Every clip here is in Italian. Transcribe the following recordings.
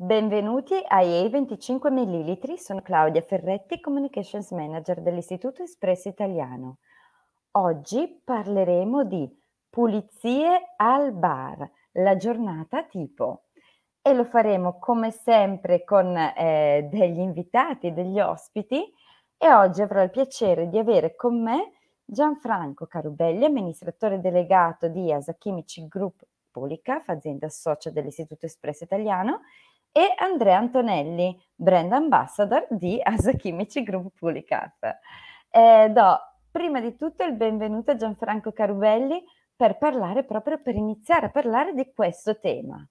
Benvenuti a EA 25 ml, sono Claudia Ferretti, Communications Manager dell'Istituto Espresso Italiano. Oggi parleremo di pulizie al bar, la giornata tipo. E lo faremo come sempre con eh, degli invitati, degli ospiti e oggi avrò il piacere di avere con me Gianfranco Carubelli, amministratore delegato di Asachimici Group Policaf, azienda socia dell'Istituto Espresso Italiano, e Andrea Antonelli, brand ambassador di Asachimici Group Pulicaf. Eh, do prima di tutto il benvenuto a Gianfranco Carubelli per parlare proprio per iniziare a parlare di questo tema.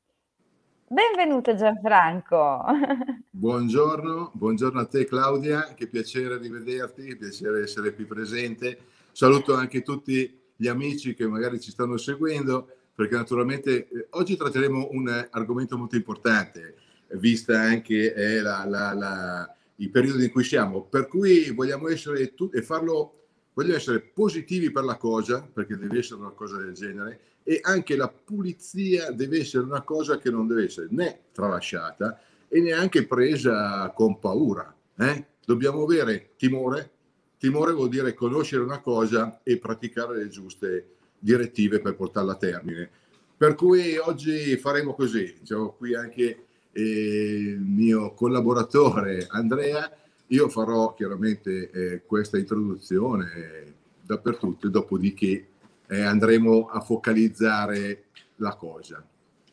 Benvenuto Gianfranco. Buongiorno, buongiorno a te Claudia, che piacere di vederti, che piacere essere qui presente. Saluto anche tutti gli amici che magari ci stanno seguendo, perché naturalmente eh, oggi tratteremo un argomento molto importante vista anche eh, la, la, la, il periodo in cui siamo. Per cui vogliamo essere tu- e farlo, vogliamo essere positivi per la cosa, perché deve essere una cosa del genere, e anche la pulizia deve essere una cosa che non deve essere né tralasciata e neanche presa con paura. Eh? Dobbiamo avere timore. Timore vuol dire conoscere una cosa e praticare le giuste direttive per portarla a termine. Per cui oggi faremo così, diciamo qui anche il mio collaboratore Andrea, io farò chiaramente eh, questa introduzione dappertutto, dopodiché eh, andremo a focalizzare la cosa.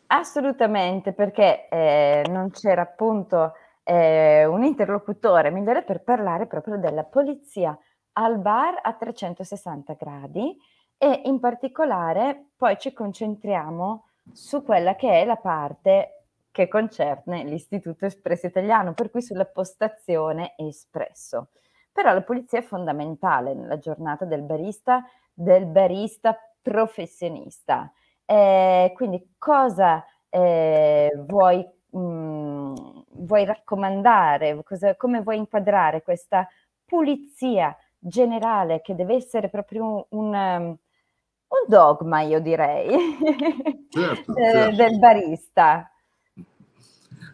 Assolutamente, perché eh, non c'era appunto eh, un interlocutore migliore per parlare proprio della polizia al bar a 360 gradi e in particolare poi ci concentriamo su quella che è la parte che concerne l'Istituto Espresso Italiano, per cui sulla postazione Espresso. Però la pulizia è fondamentale nella giornata del barista, del barista professionista. Eh, quindi cosa eh, vuoi, mh, mm, vuoi, raccomandare, cosa, come vuoi inquadrare questa pulizia generale che deve essere proprio un, un, un dogma, io direi, certo, eh, certo. del barista?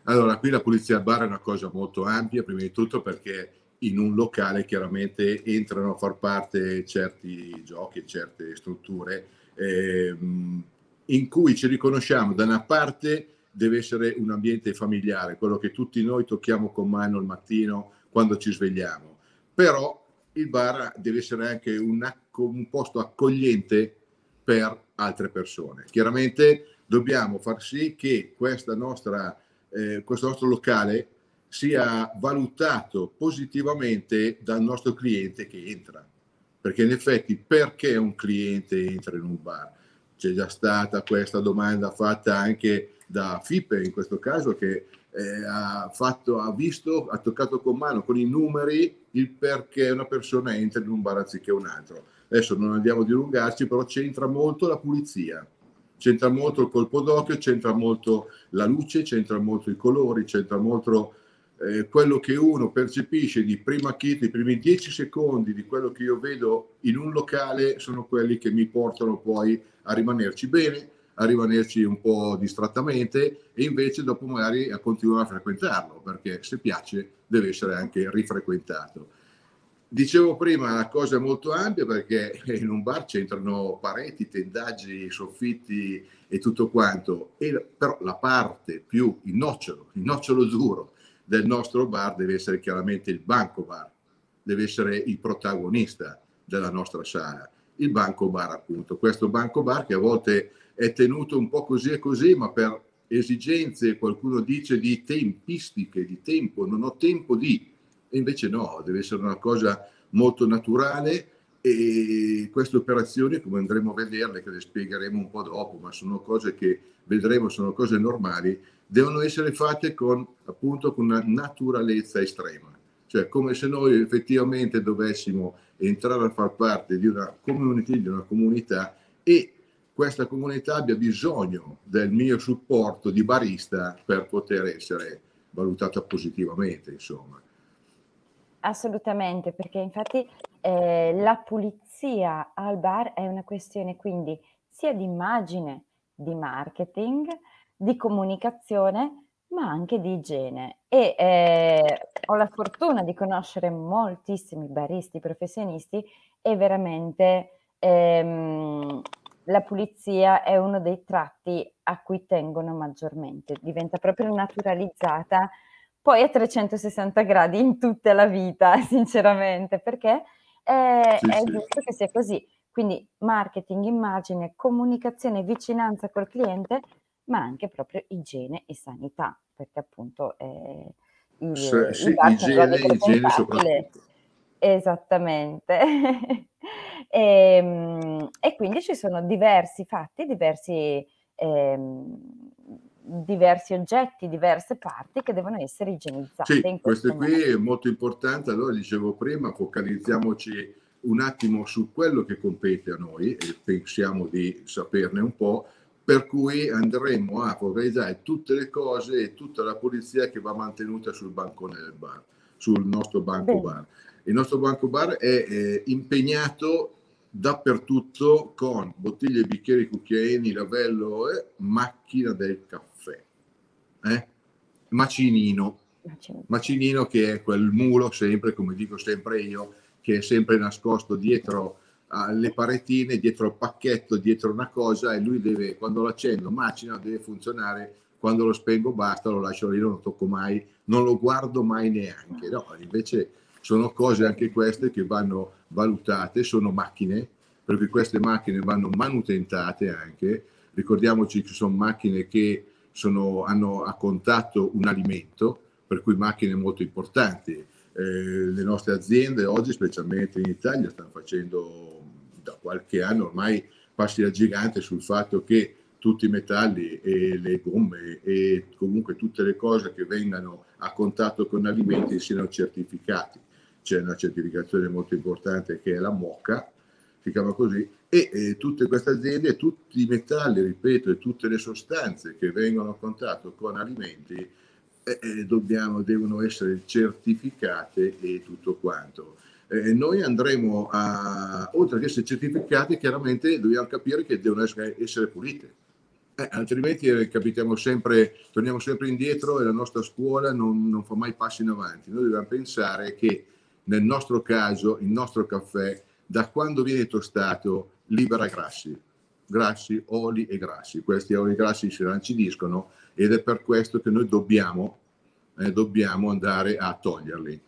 Allora, qui la pulizia al bar è una cosa molto ampia, prima di tutto perché in un locale chiaramente entrano a far parte certi giochi, certe strutture ehm, in cui ci riconosciamo da una parte deve essere un ambiente familiare, quello che tutti noi tocchiamo con mano il mattino quando ci svegliamo, però il bar deve essere anche un, un posto accogliente per altre persone. Chiaramente dobbiamo far sì che questa nostra eh, questo nostro locale sia valutato positivamente dal nostro cliente che entra. Perché in effetti perché un cliente entra in un bar? C'è già stata questa domanda fatta anche da FIPE in questo caso che eh, ha, fatto, ha visto, ha toccato con mano con i numeri il perché una persona entra in un bar anziché un altro. Adesso non andiamo a dilungarci, però c'entra molto la pulizia c'entra molto il colpo d'occhio, c'entra molto la luce, c'entra molto i colori, c'entra molto eh, quello che uno percepisce di prima acchito, i primi dieci secondi di quello che io vedo in un locale sono quelli che mi portano poi a rimanerci bene, a rimanerci un po' distrattamente e invece dopo magari a continuare a frequentarlo, perché se piace deve essere anche rifrequentato. Dicevo prima, la cosa molto ampia perché in un bar c'entrano pareti, tendaggi, soffitti e tutto quanto, e, però la parte più, il nocciolo, il nocciolo duro del nostro bar deve essere chiaramente il banco bar, deve essere il protagonista della nostra sala, il banco bar appunto, questo banco bar che a volte è tenuto un po' così e così, ma per esigenze, qualcuno dice di tempistiche, di tempo, non ho tempo di, e invece no, deve essere una cosa molto naturale e queste operazioni, come andremo a vederle, che le spiegheremo un po' dopo, ma sono cose che vedremo, sono cose normali, devono essere fatte con appunto con una naturalezza estrema. Cioè come se noi effettivamente dovessimo entrare a far parte di una community, di una comunità e questa comunità abbia bisogno del mio supporto di barista per poter essere valutata positivamente, insomma. Assolutamente, perché infatti eh, la pulizia al bar è una questione quindi sia di immagine, di marketing, di comunicazione, ma anche di igiene. E eh, ho la fortuna di conoscere moltissimi baristi professionisti e veramente ehm, la pulizia è uno dei tratti a cui tengono maggiormente, diventa proprio naturalizzata poi a 360 gradi in tutta la vita, sinceramente, perché è, sì, è sì. giusto che sia così. Quindi marketing, immagine, comunicazione, vicinanza col cliente, ma anche proprio igiene e sanità, perché appunto eh, il, sì, sì, igiene, igiene soprattutto. Esattamente. e, ehm, e, quindi ci sono diversi fatti, diversi, ehm, diversi oggetti, diverse parti che devono essere igienizzate. Sì, questo qui è molto importante. Allora, dicevo prima, focalizziamoci un attimo su quello che compete a noi e pensiamo di saperne un po', per cui andremo a focalizzare tutte le cose e tutta la polizia che va mantenuta sul bancone del bar, sul nostro banco Bene. bar. Il nostro banco bar è eh, impegnato dappertutto con bottiglie, bicchieri, cucchiaini, lavello e macchina del caffè. Eh? Macinino. Macinino. Macinino che è quel mulo sempre, come dico sempre io, che è sempre nascosto dietro alle paretine, dietro al pacchetto, dietro una cosa e lui deve, quando l'accendo, macina, deve funzionare, quando lo spengo basta, lo lascio lì, non lo tocco mai, non lo guardo mai neanche. No, invece sono cose anche queste che vanno valutate, sono macchine, perché queste macchine vanno manutentate anche. Ricordiamoci che sono macchine che sono, hanno a contatto un alimento, per cui macchine molto importanti. Eh, le nostre aziende oggi, specialmente in Italia, stanno facendo da qualche anno ormai passi da gigante sul fatto che tutti i metalli e le gomme e comunque tutte le cose che vengano a contatto con alimenti siano certificati c'è una certificazione molto importante che è la MOCA, si chiama così, e eh, tutte queste aziende, tutti i metalli, ripeto, e tutte le sostanze che vengono a contatto con alimenti eh, eh dobbiamo, devono essere certificate e tutto quanto. Eh, noi andremo a, oltre che essere certificate, chiaramente dobbiamo capire che devono essere, essere pulite. Eh, altrimenti capitiamo sempre, torniamo sempre indietro e la nostra scuola non, non fa mai passi in avanti. Noi dobbiamo pensare che nel nostro caso il nostro caffè da quando viene tostato libera grassi, grassi, oli e grassi. Questi oli e grassi si rancidiscono ed è per questo che noi dobbiamo, eh, dobbiamo andare a toglierli.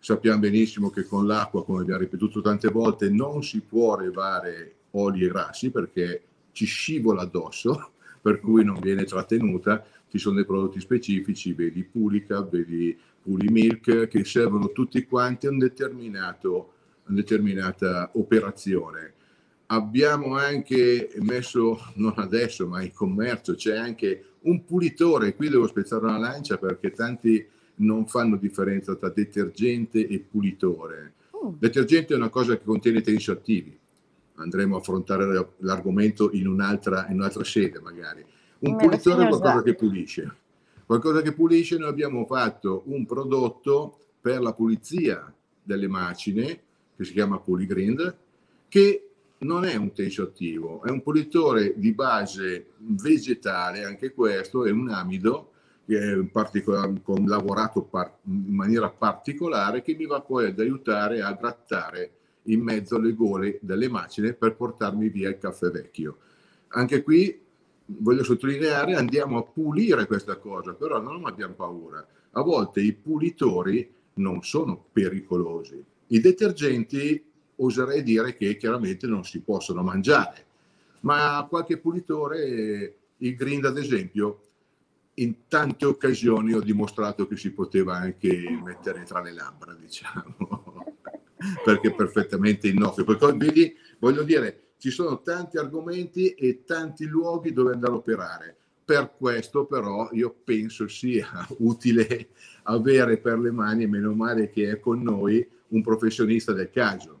Sappiamo benissimo che con l'acqua, come abbiamo ripetuto tante volte, non si può levare oli e grassi perché ci scivola addosso, per cui non viene trattenuta. Ci sono dei prodotti specifici, vedi Pulica, vedi Pulimilk, che servono tutti quanti a un determinato, una determinata operazione. Abbiamo anche messo, non adesso, ma in commercio, c'è anche un pulitore, qui devo spezzare una lancia perché tanti non fanno differenza tra detergente e pulitore. Oh. Detergente è una cosa che contiene tensioattivi, andremo a affrontare l'argomento in un'altra, in un'altra sede magari. Un pulitore è qualcosa che pulisce qualcosa che pulisce, noi abbiamo fatto un prodotto per la pulizia delle macine che si chiama Polygrind, che non è un tensioattivo, è un pulitore di base vegetale, anche questo, è un amido con, lavorato par- in maniera particolare che mi va poi ad aiutare a grattare in mezzo alle gole delle macine per portarmi via il caffè vecchio. Anche qui voglio sottolineare, andiamo a pulire questa cosa, però non abbiamo paura. A volte i pulitori non sono pericolosi. I detergenti oserei dire che chiaramente non si possono mangiare, ma qualche pulitore, il Grind ad esempio, in tante occasioni ho dimostrato che si poteva anche mettere tra le labbra, diciamo, perché è perfettamente innocuo. Perché vedi, voglio dire, ci sono tanti argomenti e tanti luoghi dove andare a operare. Per questo però io penso sia utile avere per le mani, meno male che è con noi, un professionista del caso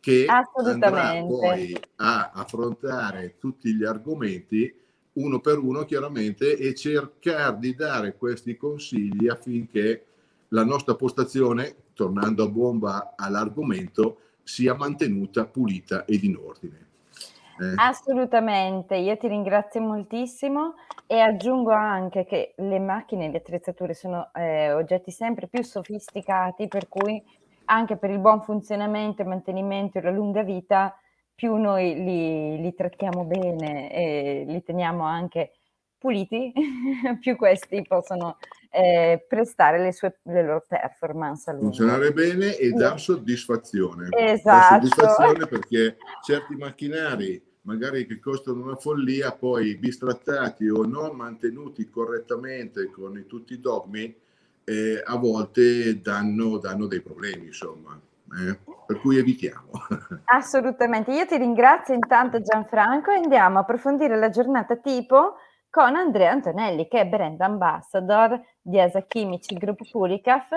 che andrà poi a affrontare tutti gli argomenti uno per uno chiaramente e cercare di dare questi consigli affinché la nostra postazione, tornando a bomba all'argomento, sia mantenuta pulita ed in ordine. Eh. Assolutamente, io ti ringrazio moltissimo e aggiungo anche che le macchine e le attrezzature sono eh, oggetti sempre più sofisticati, per cui anche per il buon funzionamento, il mantenimento e la lunga vita, più noi li, li trattiamo bene e li teniamo anche puliti, più questi possono eh, prestare le, sue, le loro performance. Funzionare bene e dar soddisfazione. Esatto. Dar soddisfazione perché certi macchinari magari che costano una follia, poi bistrattati o non mantenuti correttamente con tutti i dogmi, eh, a volte danno, danno, dei problemi, insomma. Eh? Per cui evitiamo. Assolutamente. Io ti ringrazio intanto Gianfranco e andiamo a approfondire la giornata tipo con Andrea Antonelli, che è brand ambassador di Asa Chimici Gruppo Pulicaf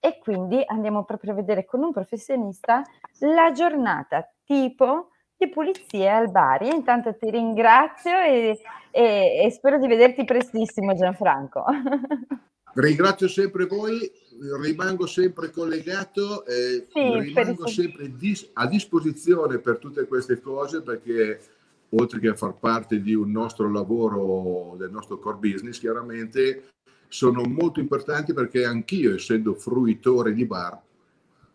e quindi andiamo proprio a vedere con un professionista la giornata tipo di pulizia al Bari. Intanto ti ringrazio e, e, e spero di vederti prestissimo Gianfranco. Ringrazio sempre voi, rimango sempre collegato, eh, sì, rimango sempre dis- a disposizione per tutte queste cose perché oltre che a far parte di un nostro lavoro, del nostro core business, chiaramente sono molto importanti perché anch'io, essendo fruitore di bar,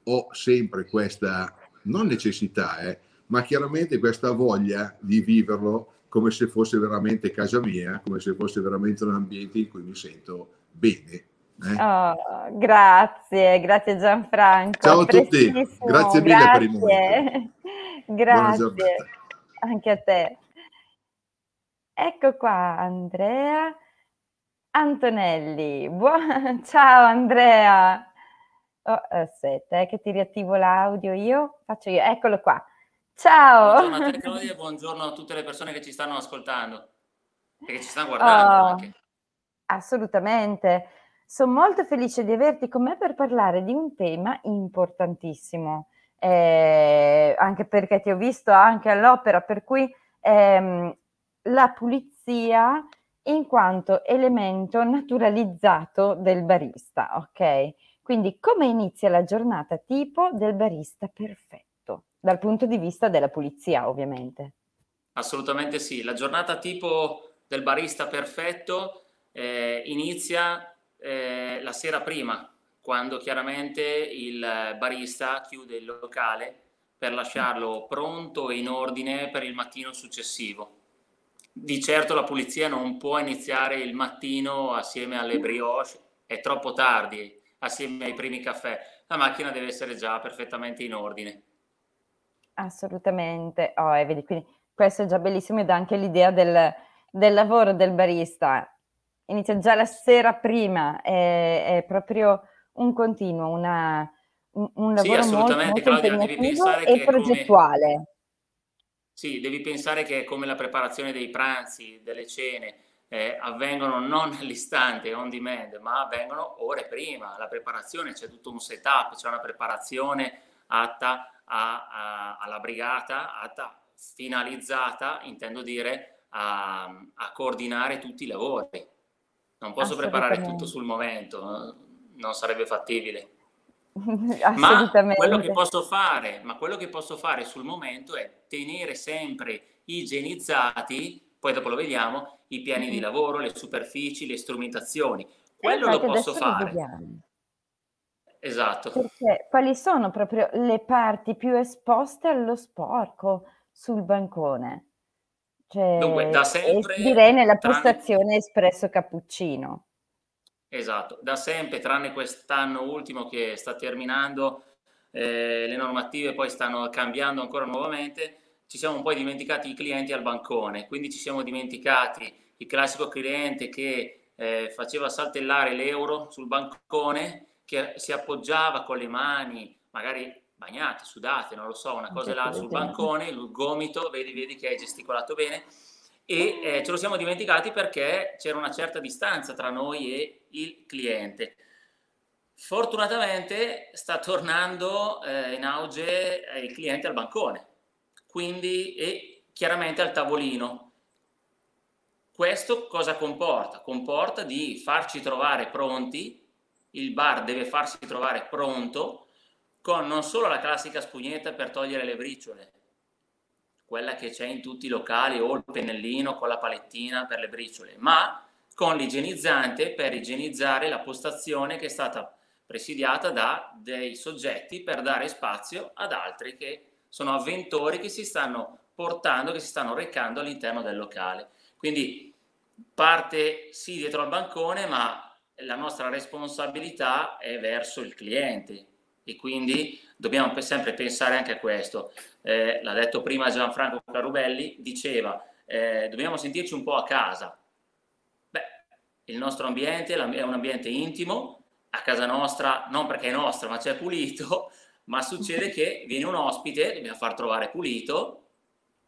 ho sempre questa, non necessità, eh, ma chiaramente questa voglia di viverlo come se fosse veramente casa mia, come se fosse veramente un ambiente in cui mi sento bene. Eh? Oh, grazie, grazie Gianfranco. Ciao a tutti, grazie mille grazie. per il momento. Grazie, anche a te. Ecco qua Andrea Antonelli. Buon... Ciao Andrea. Oh, aspetta, eh, che ti riattivo l'audio io. Faccio io, eccolo qua. Ciao! Buongiorno a te Claudia buongiorno a tutte le persone che ci stanno ascoltando e che ci stanno guardando oh, anche. Assolutamente. Sono molto felice di averti con me per parlare di un tema importantissimo, eh, anche perché ti ho visto anche all'opera, per cui ehm, la pulizia in quanto elemento naturalizzato del barista, ok? Quindi come inizia la giornata tipo del barista perfetto? dal punto di vista della pulizia, ovviamente. Assolutamente sì. La giornata tipo del barista perfetto eh, inizia eh, la sera prima, quando chiaramente il barista chiude il locale per lasciarlo pronto e in ordine per il mattino successivo. Di certo la pulizia non può iniziare il mattino assieme alle brioche, è troppo tardi, assieme ai primi caffè. La macchina deve essere già perfettamente in ordine. Assolutamente. Oh, e vedi, quindi questo è già bellissimo ed anche l'idea del, del lavoro del barista. Inizia già la sera prima, è, è proprio un continuo, una, un, un lavoro sì, molto, molto Claudia, impegnativo e progettuale. Come... Sì, devi pensare che è come la preparazione dei pranzi, delle cene, eh, avvengono non all'istante, on demand, ma avvengono ore prima. La preparazione, c'è tutto un setup, c'è una preparazione atta a, a, alla brigata, atta, finalizzata, intendo dire, a, a, coordinare tutti i lavori. Non posso preparare tutto sul momento, non sarebbe fattibile. ma quello che posso fare, ma quello che posso fare sul momento è tenere sempre igienizzati, poi dopo lo vediamo, i piani mm-hmm. di lavoro, le superfici, le strumentazioni. Quello lo posso fare. Esatto. Perché quali sono proprio le parti più esposte allo sporco sul bancone? Cioè, Dunque, da sempre, direi nella postazione espresso cappuccino. Esatto, da sempre, tranne quest'anno ultimo che sta terminando, eh, le normative poi stanno cambiando ancora nuovamente, ci siamo un po' dimenticati i clienti al bancone, quindi ci siamo dimenticati il classico cliente che eh, faceva saltellare l'euro sul bancone che si appoggiava con le mani, magari bagnate, sudate, non lo so, una cosa là sul bancone, il gomito, vedi, vedi che hai gesticolato bene, e eh, ce lo siamo dimenticati perché c'era una certa distanza tra noi e il cliente. Fortunatamente sta tornando eh, in auge il cliente al bancone, quindi e chiaramente al tavolino. Questo cosa comporta? Comporta di farci trovare pronti il bar deve farsi trovare pronto con non solo la classica spugnetta per togliere le briciole, quella che c'è in tutti i locali o il pennellino con la palettina per le briciole, ma con l'igienizzante per igienizzare la postazione che è stata presidiata da dei soggetti per dare spazio ad altri che sono avventori che si stanno portando, che si stanno recando all'interno del locale. Quindi parte sì dietro al bancone, ma la nostra responsabilità è verso il cliente e quindi dobbiamo sempre pensare anche a questo. Eh, l'ha detto prima Gianfranco Carubelli, diceva eh, dobbiamo sentirci un po' a casa. Beh, il nostro ambiente è un ambiente intimo, a casa nostra, non perché è nostra, ma c'è pulito, ma succede che viene un ospite, dobbiamo far trovare pulito,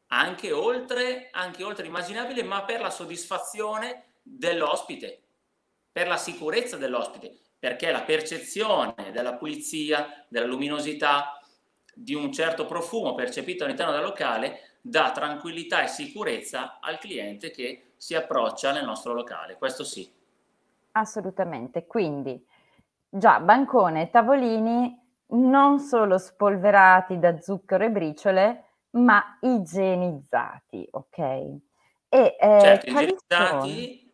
anche oltre, anche oltre l'immaginabile, ma per la soddisfazione dell'ospite, per la sicurezza dell'ospite, perché la percezione della pulizia, della luminosità, di un certo profumo percepito all'interno del locale dà tranquillità e sicurezza al cliente che si approccia nel nostro locale, questo sì. Assolutamente, quindi già bancone e tavolini non solo spolverati da zucchero e briciole, ma igienizzati, ok? E, eh, certo, igienizzati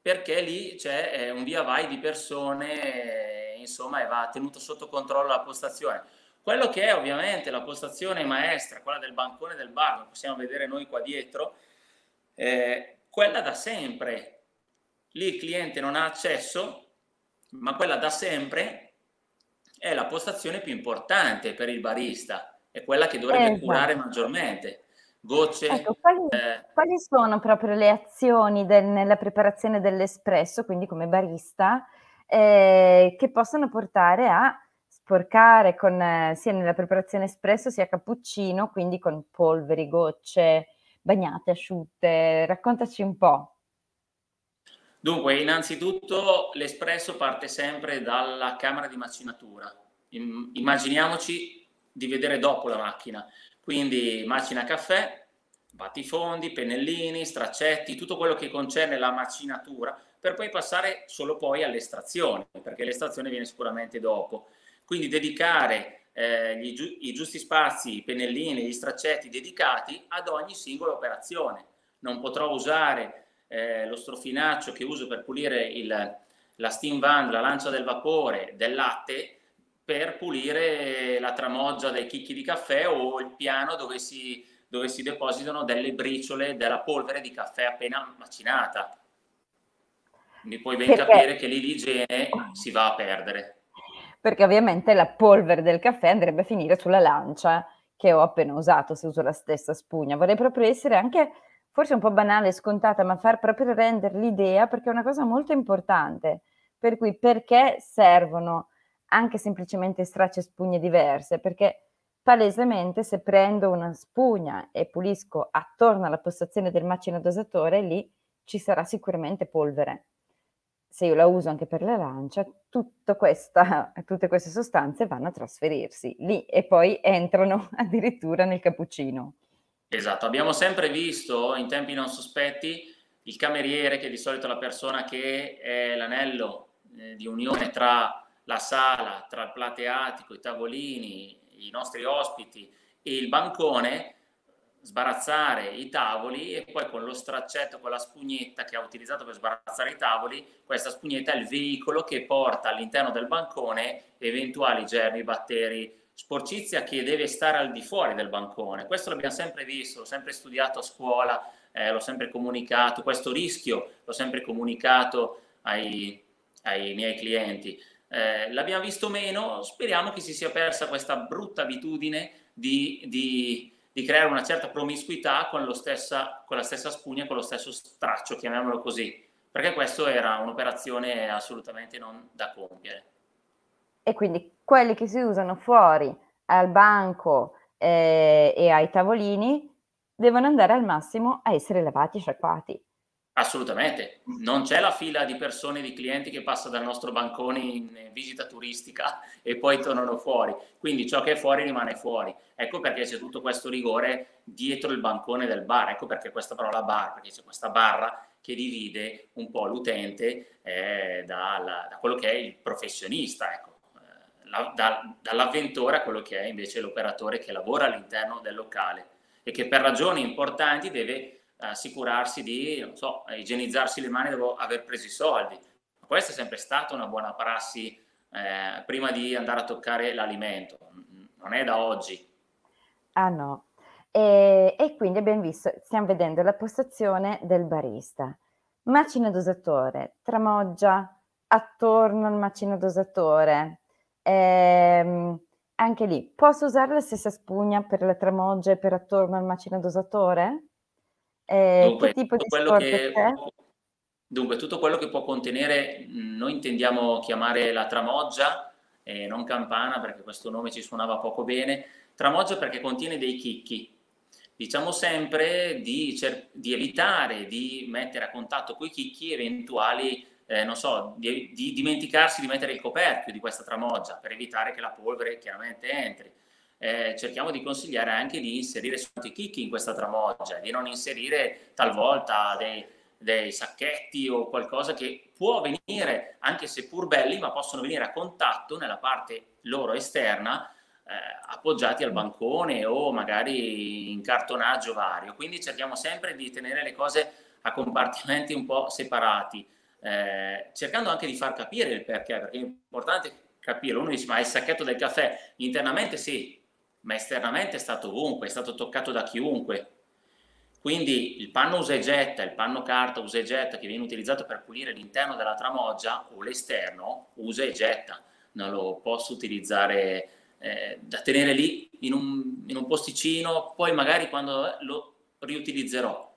perché lì c'è eh, un via vai di persone, insomma, e va tenuto sotto controllo la postazione. Quello che è ovviamente la postazione maestra, quella del bancone del bar, lo possiamo vedere noi qua dietro, eh, quella da sempre. Lì il cliente non ha accesso, ma quella da sempre è la postazione più importante per il barista è quella che dovrebbe esatto. curare maggiormente. Gocce. Ecco, quali, eh, quali, sono proprio le azioni del, nella preparazione dell'espresso, quindi come barista, eh, che possono portare a sporcare con, eh, sia nella preparazione espresso sia cappuccino, quindi con polveri, gocce, bagnate, asciutte. Raccontaci un po'. Dunque, innanzitutto l'espresso parte sempre dalla camera di macinatura. Immaginiamoci di vedere dopo la macchina. Quindi macina caffè, battifondi, pennellini, straccetti, tutto quello che concerne la macinatura, per poi passare solo poi all'estrazione, perché l'estrazione viene sicuramente dopo. Quindi dedicare eh, gli, i giusti spazi, i pennellini, gli straccetti dedicati ad ogni singola operazione. Non potrò usare eh, lo strofinaccio che uso per pulire il, la steam van, la lancia del vapore, del latte, pulire la tramoggia dei chicchi di caffè o il piano dove si, dove si depositano delle briciole della polvere di caffè appena macinata. Mi puoi ben perché... capire che lì l'igiene si va a perdere. Perché ovviamente la polvere del caffè andrebbe a finire sulla lancia che ho appena usato se uso la stessa spugna. Vorrei proprio essere anche, forse un po' banale, scontata, ma far proprio rendere l'idea perché è una cosa molto importante. Per cui perché servono anche semplicemente stracce spugne diverse, perché palesemente se prendo una spugna e pulisco attorno alla postazione del macino dosatore, lì ci sarà sicuramente polvere. Se io la uso anche per la lancia, questa, tutte queste sostanze vanno a trasferirsi lì e poi entrano addirittura nel cappuccino. Esatto, abbiamo sempre visto in tempi non sospetti il cameriere, che di solito è la persona che è l'anello eh, di unione tra la sala tra il plateatico, i tavolini, i nostri ospiti e il bancone, sbarazzare i tavoli e poi con lo straccetto, con la spugnetta che ha utilizzato per sbarazzare i tavoli, questa spugnetta è il veicolo che porta all'interno del bancone eventuali germi, batteri, sporcizia che deve stare al di fuori del bancone. Questo l'abbiamo sempre visto, l'ho sempre studiato a scuola, eh, l'ho sempre comunicato, questo rischio l'ho sempre comunicato ai, ai miei clienti eh, l'abbiamo visto meno, speriamo che si sia persa questa brutta abitudine di, di, di creare una certa promiscuità con, stessa, con la stessa spugna, con lo stesso straccio, chiamiamolo così, perché questa era un'operazione assolutamente non da compiere. E quindi quelli che si usano fuori al banco eh, e ai tavolini devono andare al massimo a essere lavati e sciacquati. Assolutamente, non c'è la fila di persone, di clienti che passa dal nostro bancone in visita turistica e poi tornano fuori, quindi ciò che è fuori rimane fuori. Ecco perché c'è tutto questo rigore dietro il bancone del bar, ecco perché questa parola bar, perché c'è questa barra che divide un po' l'utente eh, da, da, quello che è il professionista, ecco. eh, la, da, dall'avventore a quello che è invece l'operatore che lavora all'interno del locale. e che per ragioni importanti deve assicurarsi di, non so, igienizzarsi le mani dopo aver preso i soldi. Questa è sempre stata una buona prassi eh, prima di andare a toccare l'alimento, non è da oggi. Ah no, e, e quindi abbiamo visto, stiamo vedendo la postazione del barista, macina dosatore, tramoggia attorno al macino dosatore, ehm, anche lì, posso usare la stessa spugna per la tramoggia e per attorno al macino dosatore? Eh, dunque, che tipo di sport che, c'è? Dunque, tutto quello che può contenere, noi intendiamo chiamare la tramoggia, eh, non campana perché questo nome ci suonava poco bene, tramoggia perché contiene dei chicchi. Diciamo sempre di, di evitare di mettere a contatto con i chicchi eventuali eh, non so, di, di, dimenticarsi di mettere il coperchio di questa tramoggia per evitare che la polvere chiaramente entri. Eh, cerchiamo di consigliare anche di inserire i chicchi in questa tramoggia, di non inserire talvolta dei, dei sacchetti o qualcosa che può venire, anche se pur belli, ma possono venire a contatto nella parte loro esterna eh, appoggiati al bancone o magari in cartonaggio vario. Quindi cerchiamo sempre di tenere le cose a compartimenti un po' separati eh, cercando anche di far capire il perché, perché è importante capire. Uno dice, ma il sacchetto del caffè internamente sì, ma esternamente è stato ovunque, è stato toccato da chiunque. Quindi il panno usa e getta, il panno carta usa e getta che viene utilizzato per pulire l'interno della tramoggia o l'esterno usa e getta. Non lo posso utilizzare eh, da tenere lì in un, in un posticino, poi magari quando lo riutilizzerò.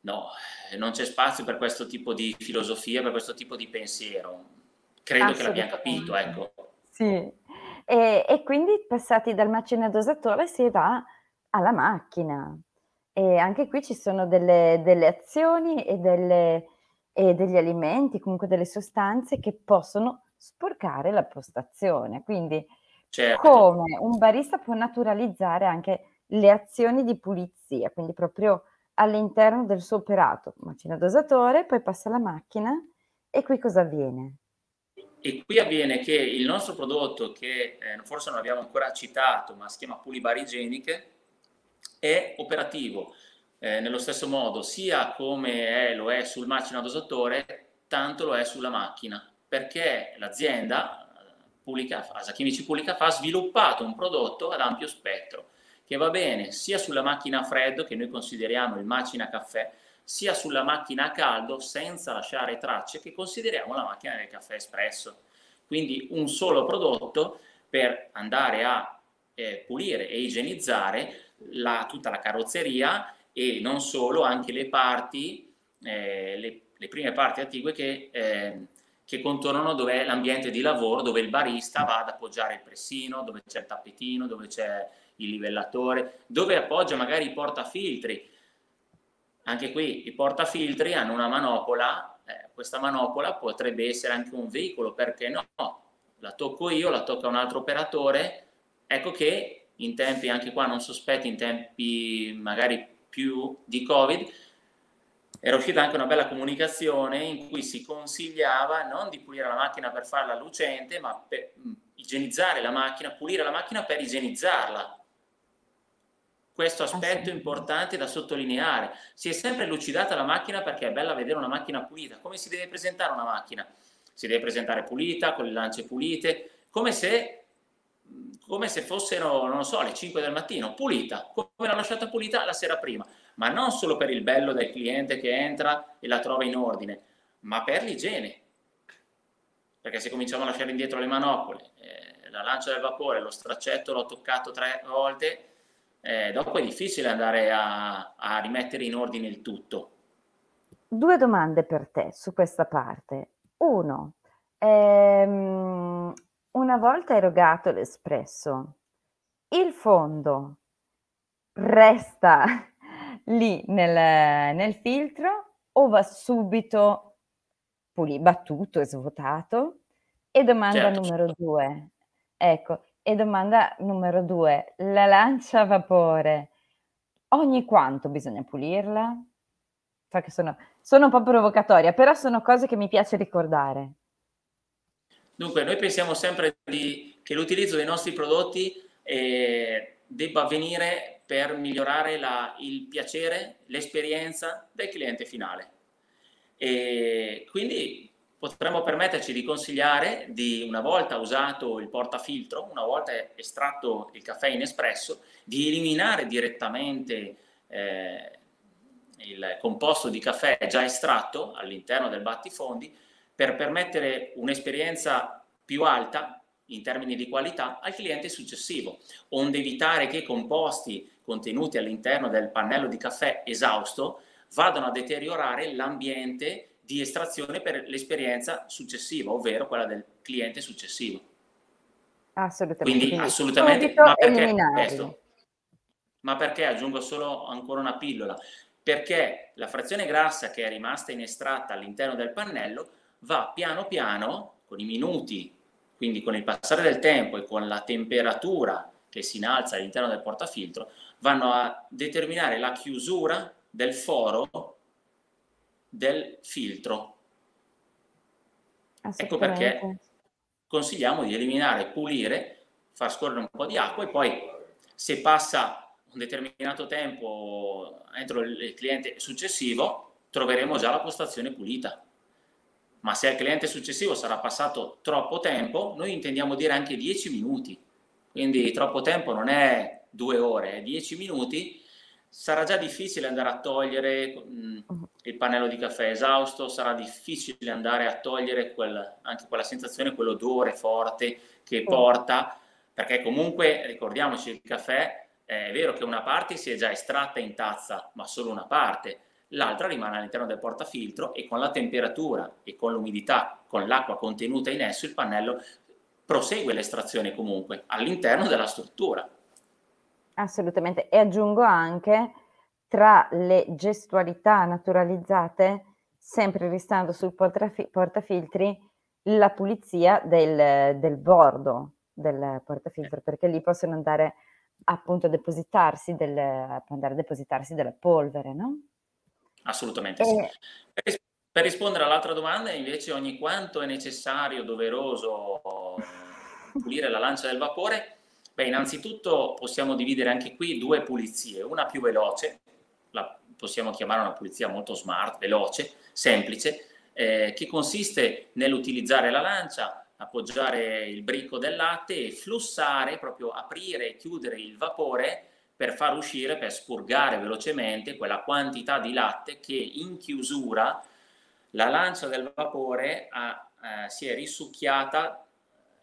No, non c'è spazio per questo tipo di filosofia, per questo tipo di pensiero. Credo che l'abbiamo capito, ecco. Sì, e, e, quindi passati dal macina dosatore si va alla macchina. E anche qui ci sono delle, delle azioni e, delle, e degli alimenti, comunque delle sostanze che possono sporcare la postazione. Quindi certo. come un barista può naturalizzare anche le azioni di pulizia, quindi proprio all'interno del suo operato, macina dosatore, poi passa alla macchina e qui cosa avviene? E qui avviene che il nostro prodotto, che eh, forse non abbiamo ancora citato, ma si chiama Pulibar Igieniche, è operativo eh, nello stesso modo sia come è, lo è sul macina dosatore, tanto lo è sulla macchina, perché l'azienda Pulica, Asa Chimici Pulica ha sviluppato un prodotto ad ampio spettro che va bene sia sulla macchina a freddo, che noi consideriamo il macina caffè, sia sulla macchina a caldo, senza lasciare tracce, che consideriamo la macchina del caffè espresso. Quindi un solo prodotto per andare a eh, pulire e igienizzare la, tutta la carrozzeria e non solo, anche le parti, eh, le, le, prime parti attigue che, eh, che contornano dove è l'ambiente di lavoro, dove il barista va ad appoggiare il pressino, dove c'è il tappetino, dove c'è il livellatore, dove appoggia magari i portafiltri. Anche qui i portafiltri hanno una manopola, eh, questa manopola potrebbe essere anche un veicolo, perché no? La tocco io, la tocca un altro operatore, ecco che in tempi anche qua non sospetti, in tempi magari più di Covid, era uscita anche una bella comunicazione in cui si consigliava non di pulire la macchina per farla lucente, ma per mm, igienizzare la macchina, pulire la macchina per igienizzarla questo aspetto importante da sottolineare. Si è sempre lucidata la macchina perché è bella vedere una macchina pulita. Come si deve presentare una macchina? Si deve presentare pulita, con le lance pulite, come se, come se fossero, non lo so, le 5 del mattino, pulita, come l'ha lasciata pulita la sera prima, ma non solo per il bello del cliente che entra e la trova in ordine, ma per l'igiene. Perché se cominciamo a lasciare indietro le manopole, eh, la lancia del vapore, lo straccetto l'ho toccato tre volte, eh, dopo è difficile andare a, a rimettere in ordine il tutto. Due domande per te su questa parte. Uno, ehm, una volta erogato l'espresso, il fondo resta lì nel, nel filtro o va subito pulito, battuto e svuotato? E domanda certo. numero due, ecco, e domanda numero due, la lancia a vapore, ogni quanto bisogna pulirla? So che sono, sono un po' provocatoria, però sono cose che mi piace ricordare. Dunque, noi pensiamo sempre di, che l'utilizzo dei nostri prodotti eh, debba avvenire per migliorare la, il piacere, l'esperienza del cliente finale. E quindi potremmo permetterci di consigliare di una volta usato il portafiltro, una volta estratto il caffè in espresso, di eliminare direttamente eh, il composto di caffè già estratto all'interno del battifondi per permettere un'esperienza più alta in termini di qualità al cliente successivo, onde evitare che i composti contenuti all'interno del pannello di caffè esausto vadano a deteriorare l'ambiente di estrazione per l'esperienza successiva, ovvero quella del cliente successivo. Assolutamente. Quindi, assolutamente, ma perché, questo, ma perché aggiungo solo ancora una pillola? Perché la frazione grassa che è rimasta inestratta all'interno del pannello va piano piano, con i minuti, quindi con il passare del tempo e con la temperatura che si innalza all'interno del portafiltro, vanno a determinare la chiusura del foro del filtro. Ecco perché consigliamo di eliminare, pulire, far scorrere un po' di acqua e poi se passa un determinato tempo entro il cliente successivo troveremo già la postazione pulita. Ma se al cliente successivo sarà passato troppo tempo, noi intendiamo dire anche 10 minuti. Quindi troppo tempo non è due ore, è 10 minuti sarà già difficile andare a togliere mh, mm, il pannello di caffè esausto, sarà difficile andare a togliere quel, anche quella sensazione, quell'odore forte che porta, perché comunque ricordiamoci il caffè è vero che una parte si è già estratta in tazza, ma solo una parte, l'altra rimane all'interno del portafiltro e con la temperatura e con l'umidità, con l'acqua contenuta in esso, il pannello prosegue l'estrazione comunque all'interno della struttura. Assolutamente. E aggiungo anche tra le gestualità naturalizzate, sempre restando sul portafi- portafiltri, la pulizia del, del bordo del portafiltro, perché lì possono andare appunto a depositarsi, del, andare a depositarsi della polvere, no? Assolutamente e... sì. Per rispondere all'altra domanda, invece, ogni quanto è necessario, doveroso pulire la lancia del vapore, Beh, innanzitutto possiamo dividere anche qui due pulizie, una più veloce, la possiamo chiamare una pulizia molto smart, veloce, semplice, eh, che consiste nell'utilizzare la lancia, appoggiare il bricco del latte e flussare, proprio aprire e chiudere il vapore per far uscire, per spurgare velocemente quella quantità di latte che in chiusura la lancia del vapore ha, eh, si è risucchiata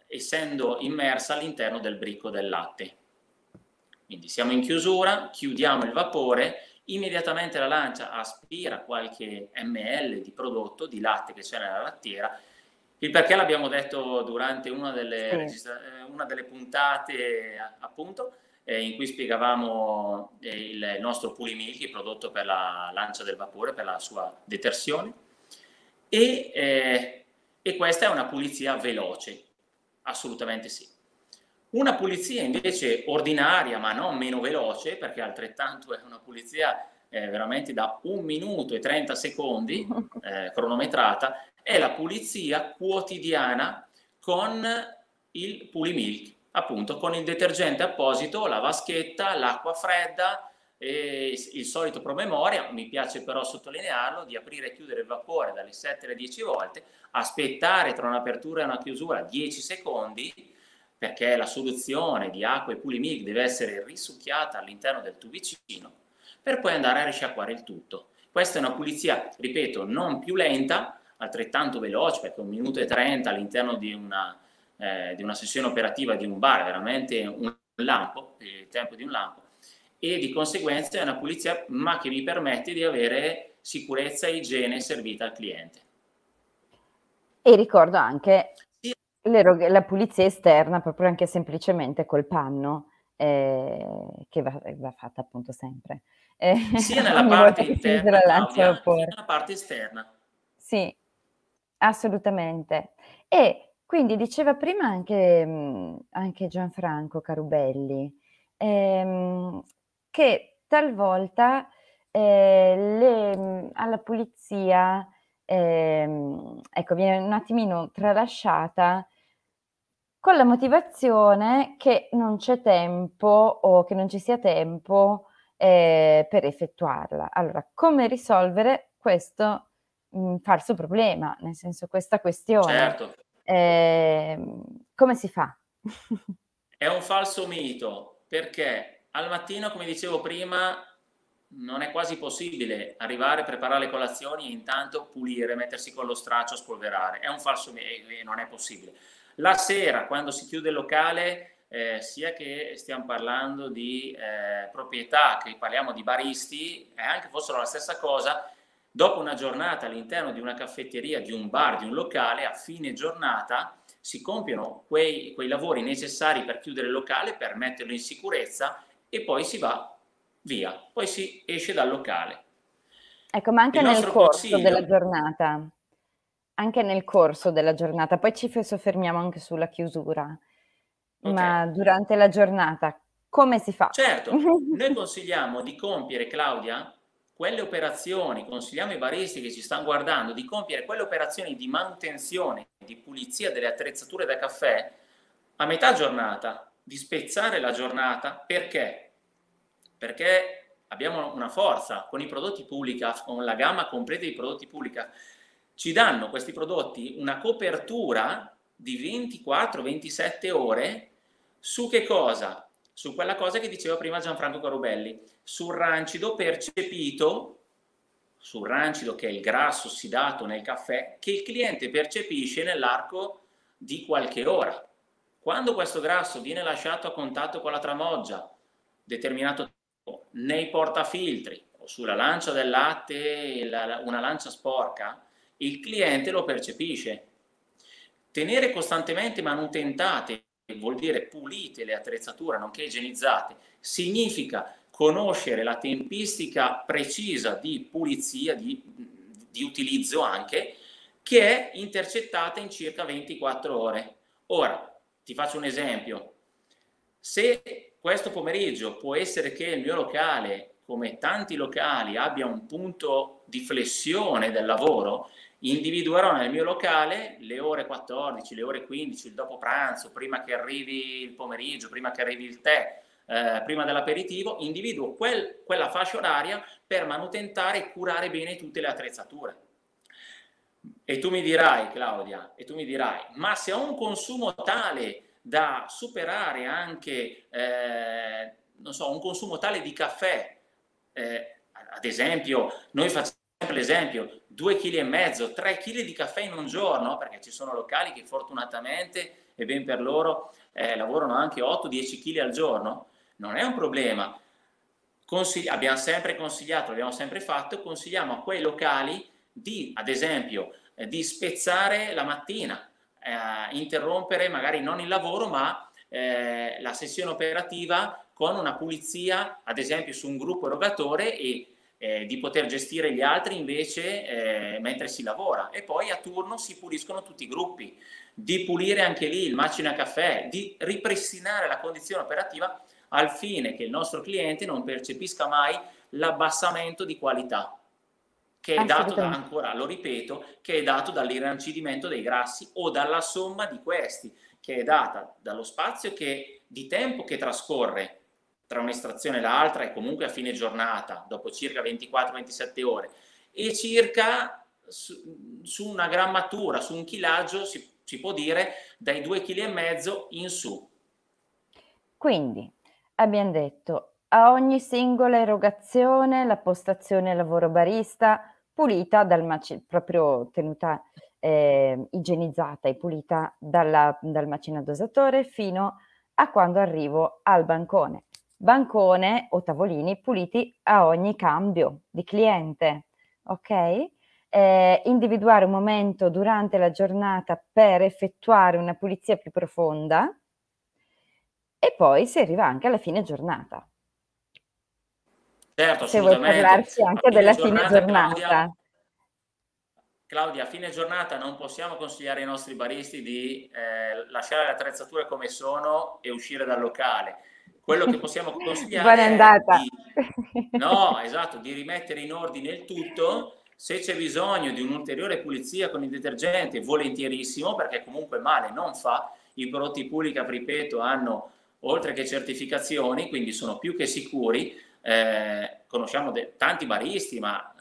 essendo immersa all'interno del bricco del latte. Quindi siamo in chiusura, chiudiamo il vapore, immediatamente la lancia aspira qualche ml di prodotto, di latte che c'è nella lattiera, il perché l'abbiamo detto durante una delle, sì. Eh, una delle puntate appunto eh, in cui spiegavamo eh, il nostro Pulimilk, il prodotto per la lancia del vapore, per la sua detersione e, eh, e questa è una pulizia veloce, Assolutamente sì. Una pulizia invece ordinaria, ma non meno veloce, perché altrettanto è una pulizia eh, veramente da un minuto e 30 secondi eh, cronometrata, è la pulizia quotidiana con il Pulimilk, appunto con il detergente apposito, la vaschetta, l'acqua fredda, e il solito promemoria, mi piace però sottolinearlo, di aprire e chiudere il vapore dalle 7 alle 10 volte, aspettare tra un'apertura e una chiusura 10 secondi, perché la soluzione di acqua e pulimic deve essere risucchiata all'interno del tubicino, per poi andare a risciacquare il tutto. Questa è una pulizia, ripeto, non più lenta, altrettanto veloce, perché un minuto e 30 all'interno di una, eh, di una sessione operativa di un bar veramente un lampo, il tempo di un lampo, e di conseguenza è una pulizia ma che vi permette di avere sicurezza e igiene servita al cliente. E ricordo anche sì. la pulizia esterna proprio anche semplicemente col panno eh, che va, va, fatta appunto sempre. Eh, sia nella parte interna sia nella parte esterna. Sì, assolutamente. E quindi diceva prima anche, anche Gianfranco Carubelli, ehm, che talvolta eh, le, alla pulizia eh, ecco, viene un attimino tralasciata con la motivazione che non c'è tempo o che non ci sia tempo eh, per effettuarla. Allora, come risolvere questo mh, mm, falso problema, nel senso questa questione? Certo. Eh, come si fa? È un falso mito perché al mattino, come dicevo prima, non è quasi possibile arrivare, preparare le colazioni e intanto pulire, mettersi con lo straccio, spolverare. È un falso mito, non è possibile. La sera, quando si chiude il locale, eh, sia che stiamo parlando di eh, proprietà, che parliamo di baristi, e anche fossero la stessa cosa, dopo una giornata all'interno di una caffetteria, di un bar, di un locale, a fine giornata si compiono quei, quei lavori necessari per chiudere il locale, per metterlo in sicurezza e poi si va via, poi si esce dal locale. Ecco, ma anche nel corso consiglio... della giornata, anche nel corso della giornata, poi ci soffermiamo anche sulla chiusura. Okay. Ma durante la giornata come si fa? Certo, noi consigliamo di compiere, Claudia, quelle operazioni, consigliamo ai baristi che ci stanno guardando di compiere quelle operazioni di manutenzione, di pulizia delle attrezzature da caffè a metà giornata, di spezzare la giornata, perché? Perché abbiamo una forza con i prodotti pubblica, con la gamma completa di prodotti pubblica, ci danno questi prodotti una copertura di 24-27 ore su che cosa? Su quella cosa che diceva prima Gianfranco Carubelli, sul rancido percepito, sul rancido che è il grasso ossidato nel caffè, che il cliente percepisce nell'arco di qualche ora. Quando questo grasso viene lasciato a contatto con la tramoggia, determinato nei portafiltri o sulla lancia del latte, una lancia sporca, il cliente lo percepisce. Tenere costantemente manutentate vuol dire pulite le attrezzature, nonché igienizzate, significa conoscere la tempistica precisa di pulizia, di, di utilizzo anche, che è intercettata in circa 24 ore. Ora, ti faccio un esempio. Se questo pomeriggio può essere che il mio locale, come tanti locali, abbia un punto di flessione del lavoro, individuerò nel mio locale le ore 14, le ore 15, il dopo pranzo, prima che arrivi il pomeriggio, prima che arrivi il tè, eh, prima dell'aperitivo, individuo quel, quella fascia oraria per manutentare e curare bene tutte le attrezzature. E tu mi dirai, Claudia, e tu mi dirai, ma se ho un consumo tale da superare anche, eh, so, un consumo tale di caffè, eh, ad esempio, noi facciamo sempre l'esempio, 2,5 kg, 3 kg di caffè in un giorno, perché ci sono locali che fortunatamente, e ben per loro, eh, lavorano anche 8-10 kg al giorno, non è un problema. Consigli- abbiamo sempre consigliato, abbiamo sempre fatto, consigliamo a quei locali di, ad esempio, eh, di spezzare la mattina, eh, interrompere magari non il lavoro, ma eh, la sessione operativa con una pulizia, ad esempio su un gruppo erogatore e eh, di poter gestire gli altri invece eh, mentre si lavora. E poi a turno si puliscono tutti i gruppi, di pulire anche lì il macina caffè, di ripristinare la condizione operativa al fine che il nostro cliente non percepisca mai l'abbassamento di qualità che è dato da, ancora, lo ripeto, che è dato dall'irrancidimento dei grassi o dalla somma di questi, che è data dallo spazio che, di tempo che trascorre tra un'estrazione e l'altra e comunque a fine giornata, dopo circa 24-27 ore, e circa su, su, una grammatura, su un chilaggio, si, si può dire dai 2,5 kg in su. Quindi abbiamo detto a ogni singola erogazione la postazione lavoro barista pulita dal macinato, proprio tenuta eh, igienizzata e pulita dalla, dal macina dosatore fino a quando arrivo al bancone. Bancone o tavolini puliti a ogni cambio di cliente, ok? Eh, individuare un momento durante la giornata per effettuare una pulizia più profonda e poi si arriva anche alla fine giornata. Certo, Se vuoi parlarci anche della fine giornata. Claudia, Claudia, a fine giornata non possiamo consigliare ai nostri baristi di eh, lasciare le attrezzature come sono e uscire dal locale. Quello che possiamo consigliare è di, no, esatto, di rimettere in ordine il tutto. Se c'è bisogno di un'ulteriore pulizia con il detergente, volentierissimo, perché comunque male non fa. i prodotti Pulicap, ripeto, hanno oltre che certificazioni, quindi sono più che sicuri. Eh, conosciamo tanti baristi, ma,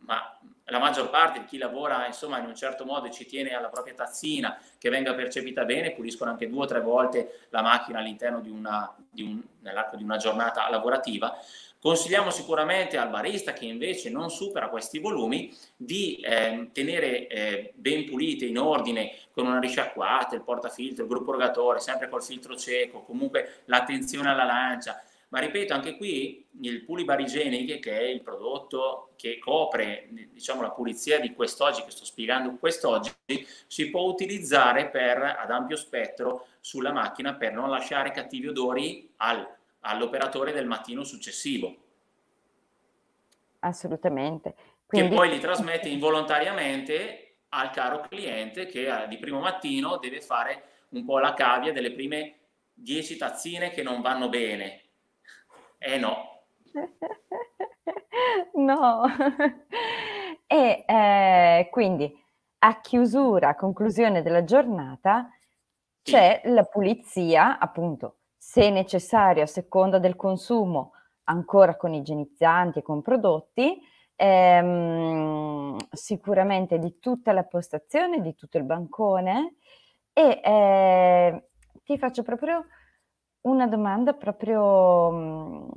ma, la maggior parte di chi lavora insomma in un certo modo e ci tiene alla propria tazzina che venga percepita bene, puliscono anche due o tre volte la macchina all'interno di una, di un, nell'arco di una giornata lavorativa. Consigliamo sicuramente al barista che invece non supera questi volumi di eh, tenere eh, ben pulite, in ordine, con una risciacquata, il portafiltro, il gruppo rogatore, sempre col filtro cieco, comunque l'attenzione alla lancia. Ma ripeto, anche qui il Pulibarigenic, che è il prodotto che copre diciamo, la pulizia di quest'oggi, che sto spiegando quest'oggi, si può utilizzare per, ad ampio spettro sulla macchina per non lasciare cattivi odori al all'operatore del mattino successivo. Assolutamente. Quindi... Che poi li trasmette involontariamente al caro cliente che eh, di primo mattino deve fare un po' la cavia delle prime 10 tazzine che non vanno bene. Eh no. no. e eh, quindi a chiusura, a conclusione della giornata, sì. c'è la pulizia, appunto, se necessario a seconda del consumo, ancora con igienizzanti e con prodotti, ehm, sicuramente di tutta la postazione, di tutto il bancone e eh, ti faccio proprio una domanda proprio mh, mm,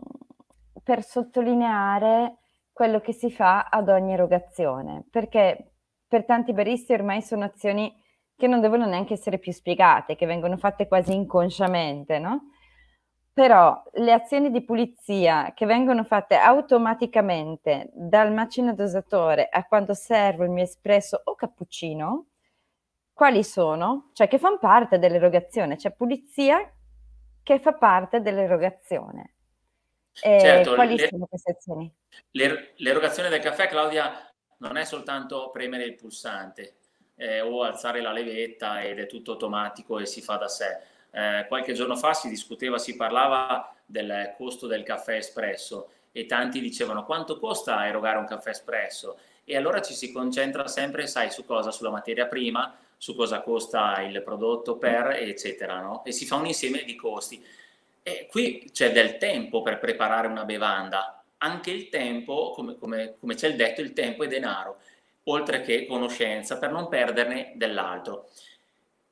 per sottolineare quello che si fa ad ogni erogazione, perché per tanti baristi ormai sono azioni che non devono neanche essere più spiegate, che vengono fatte quasi inconsciamente, no? Però le azioni di pulizia che vengono fatte automaticamente dal macino dosatore a quando servo il mio espresso o cappuccino, quali sono? Cioè che fanno parte dell'erogazione, c'è pulizia che fa parte dell'erogazione. E certo, quali le, sono queste azioni? L'erogazione del caffè, Claudia, non è soltanto premere il pulsante eh, o alzare la levetta ed è tutto automatico e si fa da sé eh, qualche giorno fa si discuteva, si parlava del costo del caffè espresso e tanti dicevano quanto costa erogare un caffè espresso e allora ci si concentra sempre, sai, su cosa? Sulla materia prima, su cosa costa il prodotto per, eccetera, no? E si fa un insieme di costi. E qui c'è del tempo per preparare una bevanda, anche il tempo, come, come, come c'è il detto, il tempo è denaro, oltre che conoscenza, per non perderne dell'altro.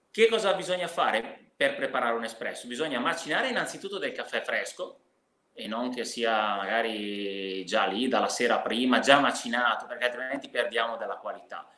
Che cosa bisogna fare? per preparare un espresso? Bisogna macinare innanzitutto del caffè fresco e non che sia magari già lì dalla sera prima, già macinato, perché altrimenti perdiamo della qualità.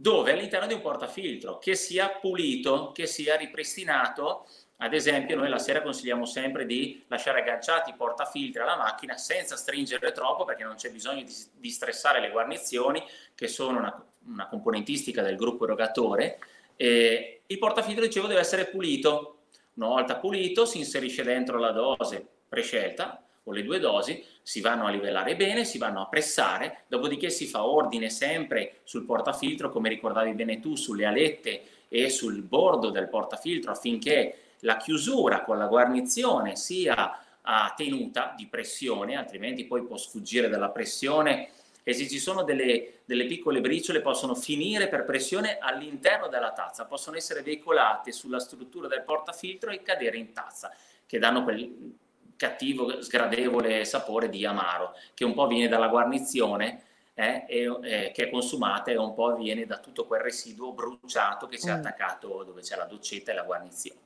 Dove? All'interno di un portafiltro, che sia pulito, che sia ripristinato. Ad esempio, noi la sera consigliamo sempre di lasciare agganciati i portafiltri alla macchina senza stringere troppo, perché non c'è bisogno di, di stressare le guarnizioni, che sono una, una componentistica del gruppo erogatore, e il portafiltro, dicevo, deve essere pulito. Una volta pulito si inserisce dentro la dose prescelta o le due dosi, si vanno a livellare bene, si vanno a pressare, dopodiché si fa ordine sempre sul portafiltro, come ricordavi bene tu, sulle alette e sul bordo del portafiltro affinché la chiusura con la guarnizione sia a tenuta di pressione, altrimenti poi può sfuggire dalla pressione. E se ci sono delle, delle piccole briciole possono finire per pressione all'interno della tazza, possono essere veicolate sulla struttura del portafiltro e cadere in tazza, che danno quel cattivo, sgradevole sapore di amaro, che un po' viene dalla guarnizione eh, e, eh, che è consumata e un po' viene da tutto quel residuo bruciato che si è mm. attaccato dove c'è la doccetta e la guarnizione.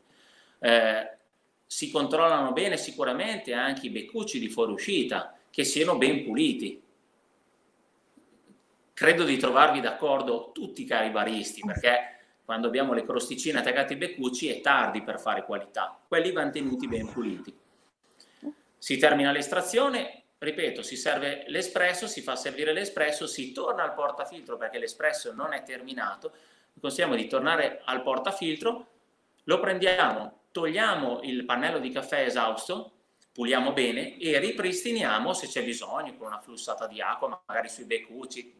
Eh, si controllano bene sicuramente anche i beccucci di fuoriuscita, che siano ben puliti, credo di trovarvi d'accordo tutti cari baristi, perché quando abbiamo le crosticine attaccate ai beccucci è tardi per fare qualità, quelli vanno tenuti ben puliti. Si termina l'estrazione, ripeto, si serve l'espresso, si fa servire l'espresso, si torna al portafiltro perché l'espresso non è terminato, consigliamo di tornare al portafiltro, lo prendiamo, togliamo il pannello di caffè esausto, puliamo bene e ripristiniamo se c'è bisogno con una flussata di acqua, magari sui beccucci,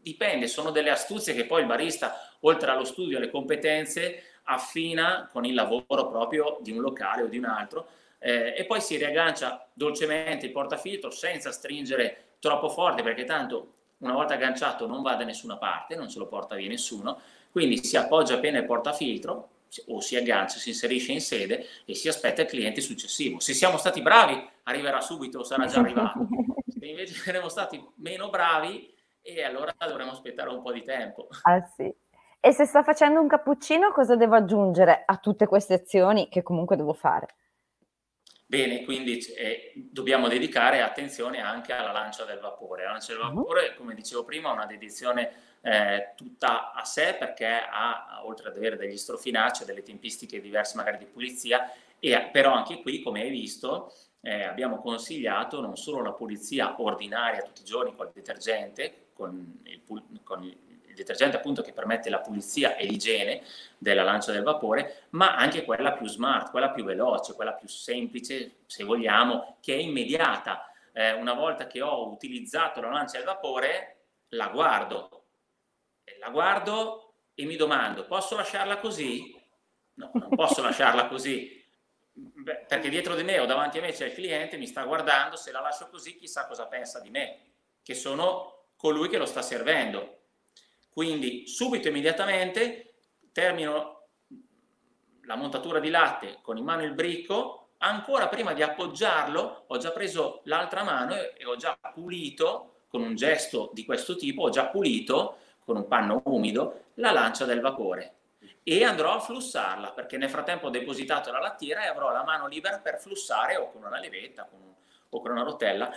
dipende, sono delle astuzie che poi il barista, oltre allo studio e alle competenze, affina con il lavoro proprio di un locale o di un altro eh, e poi si riaggancia dolcemente il portafiltro senza stringere troppo forte perché tanto una volta agganciato non va da nessuna parte, non se lo porta via nessuno, quindi si appoggia appena il portafiltro, o si aggancia, si inserisce in sede e si aspetta il cliente successivo. Se siamo stati bravi, arriverà subito sarà già arrivato. Se invece saremo stati meno bravi, e allora dovremo aspettare un po' di tempo. Ah sì. E se sto facendo un cappuccino, cosa devo aggiungere a tutte queste azioni che comunque devo fare? Bene, quindi eh, dobbiamo dedicare attenzione anche alla lancia del vapore. La lancia del mhm. vapore, come dicevo prima, ha una dedizione eh, tutta a sé perché ha, oltre ad avere degli strofinacci, delle tempistiche diverse magari di pulizia, e, però anche qui, come hai visto, eh, abbiamo consigliato non solo la pulizia ordinaria tutti i giorni col detergente, con il, con il detergente appunto che permette la pulizia e l'igiene della lancia del vapore, ma anche quella più smart, quella più veloce, quella più semplice, se vogliamo, che è immediata. Eh, una volta che ho utilizzato la lancia del vapore, la guardo, la guardo e mi domando, posso lasciarla così? No, non posso lasciarla così, Beh, perché dietro di me o davanti a me c'è il cliente, mi sta guardando, se la lascio così chissà cosa pensa di me, che sono colui che lo sta servendo. Quindi subito, immediatamente, termino la montatura di latte con in mano il bricco, ancora prima di appoggiarlo ho già preso l'altra mano e ho già pulito, con un gesto di questo tipo, ho già pulito con un panno umido la lancia del vapore. E andrò a flussarla perché nel frattempo ho depositato la lattiera e avrò la mano libera per flussare o con una levetta con un, o con una rotella.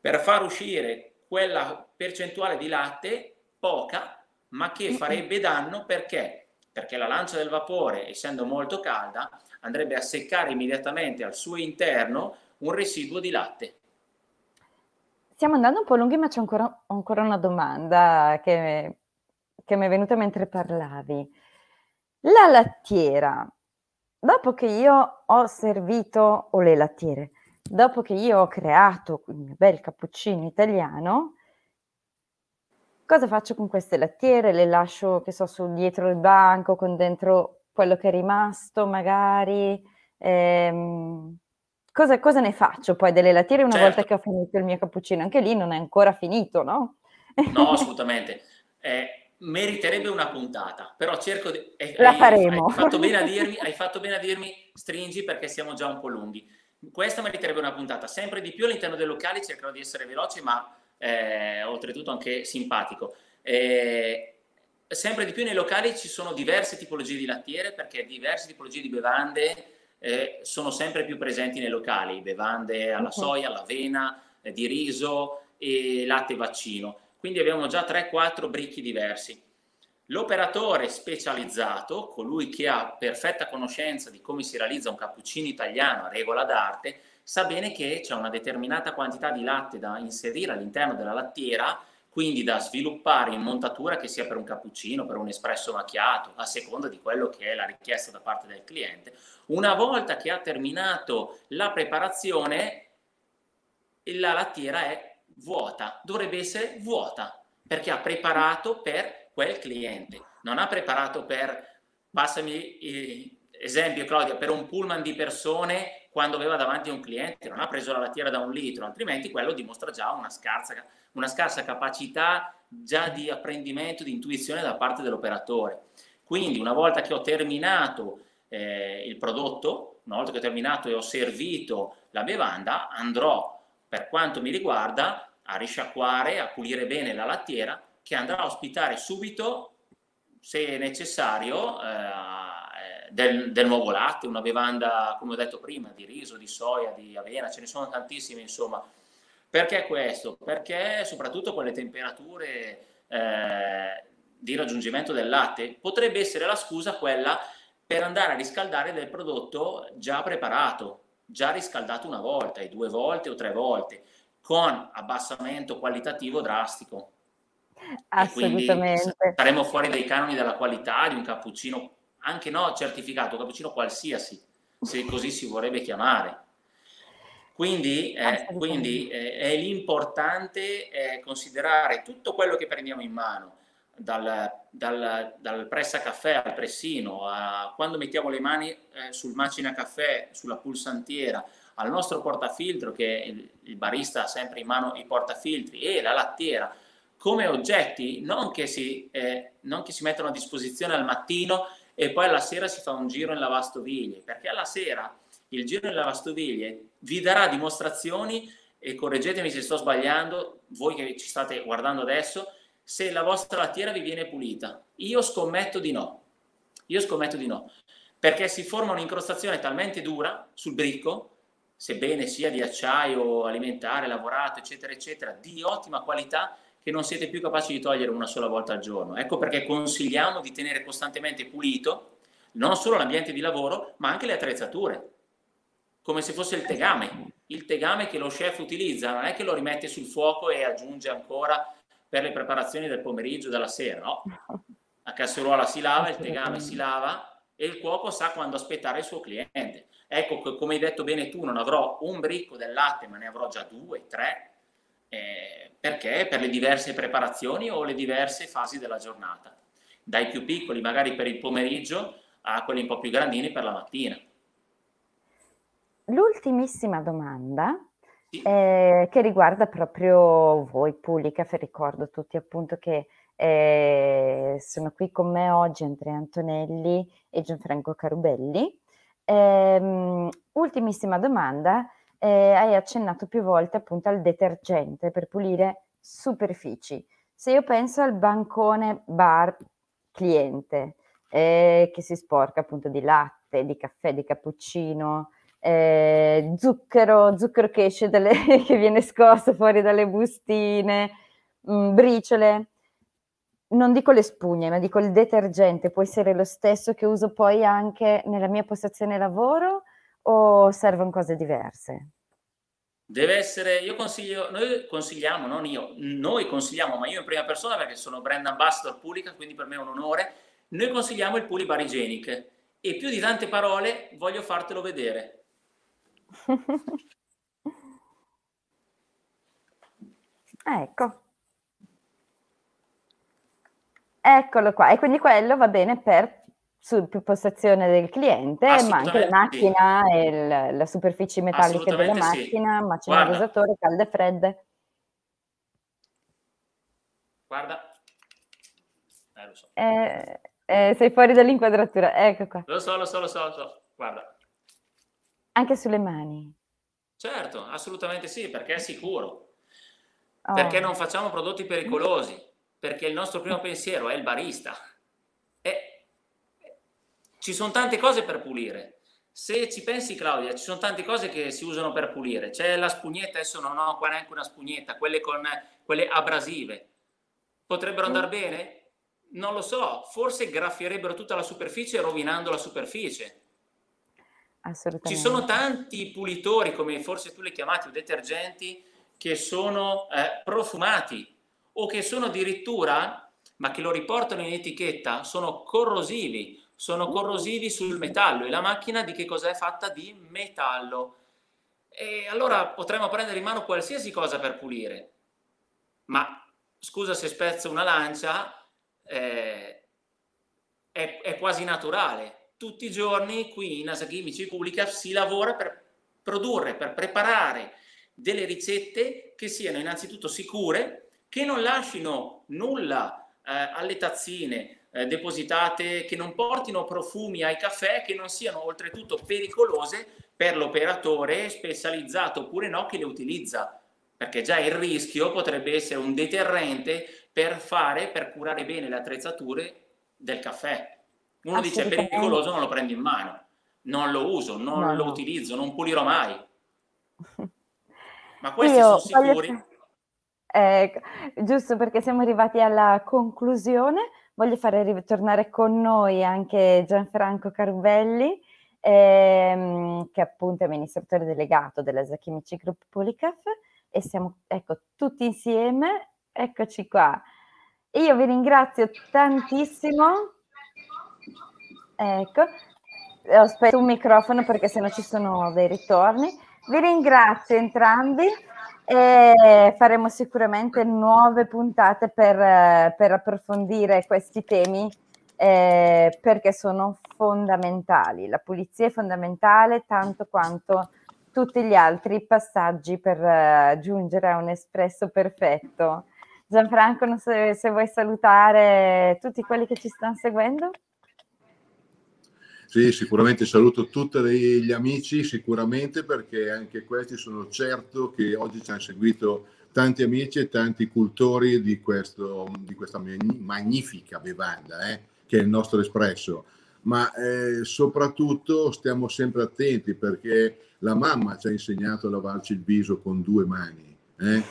Per far uscire quella percentuale di latte poca ma che farebbe danno perché? Perché la lancia del vapore, essendo molto calda, andrebbe a seccare immediatamente al suo interno un residuo di latte. Stiamo andando un po' lunghi, ma c'è ancora, ancora una domanda che che mi è venuta mentre parlavi. La lattiera, dopo che io ho servito, o le lattiere, dopo che io ho creato un bel cappuccino italiano, cosa faccio con queste lattiere? Le lascio, che so, su dietro il banco con dentro quello che è rimasto, magari. Ehm, cosa, cosa, ne faccio poi delle lattiere una certo. volta che ho finito il mio cappuccino? Anche lì non è ancora finito, no? No, assolutamente. Eh, meriterebbe una puntata, però cerco di... Eh, La hai, faremo. Hai fatto, bene a dirmi, hai fatto bene a dirmi stringi perché siamo già un po' lunghi. Questa meriterebbe una puntata. Sempre di più all'interno dei locali cercherò di essere veloce, ma eh, oltretutto anche simpatico. Eh, sempre di più nei locali ci sono diverse tipologie di lattiere perché diverse tipologie di bevande eh, sono sempre più presenti nei locali, bevande alla soia, all'avena, eh, di riso e latte vaccino quindi abbiamo già 3-4 bricchi diversi. L'operatore specializzato, colui che ha perfetta conoscenza di come si realizza un cappuccino italiano a regola d'arte, sa bene che c'è una determinata quantità di latte da inserire all'interno della lattiera, quindi da sviluppare in montatura che sia per un cappuccino, per un espresso macchiato, a seconda di quello che è la richiesta da parte del cliente. Una volta che ha terminato la preparazione, la lattiera è vuota, dovrebbe essere vuota, perché ha preparato per quel cliente, non ha preparato per, passami esempio Claudia, per un pullman di persone quando aveva davanti un cliente, non ha preso la lattiera da un litro, altrimenti quello dimostra già una scarsa, una scarsa capacità già di apprendimento, di intuizione da parte dell'operatore. Quindi una volta che ho terminato eh, il prodotto, una volta che ho terminato e ho servito la bevanda, andrò, per quanto mi riguarda, a risciacquare, a pulire bene la lattiera che andrà a ospitare subito, se necessario, eh, del, del, nuovo latte, una bevanda, come ho detto prima, di riso, di soia, di avena, ce ne sono tantissime, insomma. Perché questo? Perché soprattutto con le temperature eh, di raggiungimento del latte potrebbe essere la scusa quella per andare a riscaldare del prodotto già preparato, già riscaldato una volta, e due volte o tre volte con abbassamento qualitativo drastico. Assolutamente. saremo fuori dai canoni della qualità di un cappuccino, anche no certificato, cappuccino qualsiasi, se così si vorrebbe chiamare. Quindi, eh, quindi eh, è l'importante eh, considerare tutto quello che prendiamo in mano, dal, dal, dal pressa caffè al pressino, a quando mettiamo le mani eh, sul macina caffè, sulla pulsantiera, al nostro portafiltro, che il, il barista ha sempre in mano i portafiltri, e la lattiera come oggetti non che, si, eh, non che si mettono a disposizione al mattino e poi alla sera si fa un giro in lavastoviglie, perché alla sera il giro in lavastoviglie vi darà dimostrazioni e correggetemi se sto sbagliando, voi che ci state guardando adesso, se la vostra lattiera vi viene pulita. Io scommetto di no. Io scommetto di no, perché si forma un'incrostazione talmente dura sul bricco, sebbene sia di acciaio alimentare, lavorato, eccetera, eccetera, di ottima qualità, che non siete più capaci di togliere una sola volta al giorno. Ecco perché consigliamo di tenere costantemente pulito non solo l'ambiente di lavoro, ma anche le attrezzature, come se fosse il tegame. Il tegame che lo chef utilizza non è che lo rimette sul fuoco e aggiunge ancora per le preparazioni del pomeriggio della sera, no. La casseruola si lava, il tegame si lava e il cuoco sa quando aspettare il suo cliente. Ecco, come hai detto bene tu, non avrò un bricco del latte, ma ne avrò già due, tre, eh, perché? Per le diverse preparazioni o le diverse fasi della giornata. Dai più piccoli, magari per il pomeriggio, a quelli un po' più grandini per la mattina. L'ultimissima domanda eh, che riguarda proprio voi Pulicaf, ricordo tutti appunto che eh, sono qui con me oggi Andrea Antonelli e Gianfranco Carubelli. Eh, ultimissima domanda, eh, hai accennato più volte appunto al detergente per pulire superfici. Se io penso al bancone bar cliente eh, che si sporca appunto di latte, di caffè, di cappuccino, eh, zucchero, zucchero che esce dalle, che viene scosso fuori dalle bustine, mh, mm, briciole. Non dico le spugne, ma dico il detergente, può essere lo stesso che uso poi anche nella mia postazione lavoro o servono cose diverse? Deve essere, io consiglio, noi consigliamo, non io, noi consigliamo, ma io in prima persona perché sono brand ambassador Pulica, quindi per me è un onore, noi consigliamo il Puli Bar Hygienic e più di tante parole voglio fartelo vedere. ecco. Eccolo qua. E quindi quello va bene per su, postazione del cliente, ma anche la macchina sì. e la, superficie metalliche della macchina, sì. macchine dosatore, calde e fredde. Guarda. Eh, lo so. Eh, eh, sei fuori dall'inquadratura, ecco qua. Lo so, lo so, lo so, lo so. Guarda. Anche sulle mani? Certo, assolutamente sì, perché è sicuro. Oh. Perché non facciamo prodotti pericolosi, perché il nostro primo pensiero è il barista. E ci sono tante cose per pulire. Se ci pensi Claudia, ci sono tante cose che si usano per pulire. C'è la spugnetta, adesso non ho qua neanche una spugnetta, quelle con quelle abrasive. Potrebbero andare bene? Non lo so, forse graffierebbero tutta la superficie rovinando la superficie Assolutamente. Ci sono tanti pulitori, come forse tu li chiamati, o detergenti, che sono eh, profumati o che sono addirittura, ma che lo riportano in etichetta, sono corrosivi, sono corrosivi sul metallo e la macchina di che cosa è fatta? Di metallo. E allora potremmo prendere in mano qualsiasi cosa per pulire, ma scusa se spezzo una lancia, eh, è, è quasi naturale tutti i giorni qui in Asagimici Pubblica si lavora per produrre, per preparare delle ricette che siano innanzitutto sicure, che non lasciano nulla eh, alle tazzine eh, depositate, che non portino profumi ai caffè, che non siano oltretutto pericolose per l'operatore specializzato oppure no che le utilizza, perché già il rischio potrebbe essere un deterrente per fare, per curare bene le attrezzature del caffè. Uno dice è pericoloso, non lo prendo in mano, non lo uso, non no, lo utilizzo, non pulirò mai. Ma questi Io sono sicuri? Voglio... Eh, giusto perché siamo arrivati alla conclusione, voglio fare ritornare con noi anche Gianfranco Carubelli, ehm, che appunto è amministratore delegato della Zachimici Group Polycaf e siamo ecco, tutti insieme, eccoci qua. Io vi ringrazio tantissimo Ecco, aspetto un microfono perché sennò ci sono dei ritorni. Vi ringrazio entrambi e faremo sicuramente nuove puntate per, per approfondire questi temi eh, perché sono fondamentali. La pulizia è fondamentale tanto quanto tutti gli altri passaggi per uh, giungere a un espresso perfetto. Gianfranco, non so se vuoi salutare tutti quelli che ci stanno seguendo. Sì, sicuramente saluto tutti gli amici, sicuramente perché anche questi sono certo che oggi ci hanno seguito tanti amici e tanti cultori di, questo, di questa magnifica bevanda eh, che è il nostro espresso. Ma eh, soprattutto stiamo sempre attenti perché la mamma ci ha insegnato a lavarci il viso con due mani, eh,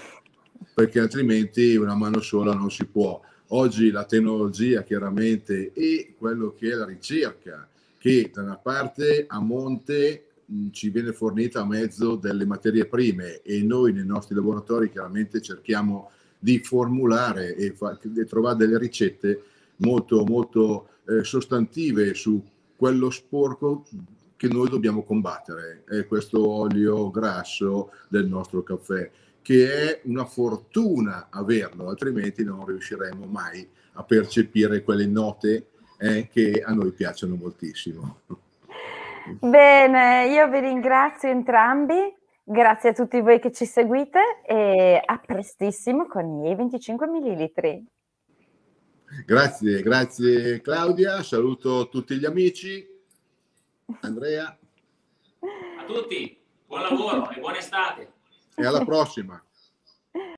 perché altrimenti una mano sola non si può. Oggi la tecnologia chiaramente e quello che è la ricerca che da una parte a monte mh, ci viene fornita a mezzo delle materie prime e noi nei nostri laboratori chiaramente cerchiamo di formulare e, fa, e trovare delle ricette molto, molto eh, sostantive su quello sporco che noi dobbiamo combattere, è questo olio grasso del nostro caffè, che è una fortuna averlo, altrimenti non riusciremo mai a percepire quelle note eh, che a noi piacciono moltissimo. Bene, io vi ringrazio entrambi, grazie a tutti voi che ci seguite e a prestissimo con i 25 millilitri. Grazie, grazie Claudia, saluto tutti gli amici. Andrea. A tutti, buon lavoro e buona estate. E alla prossima.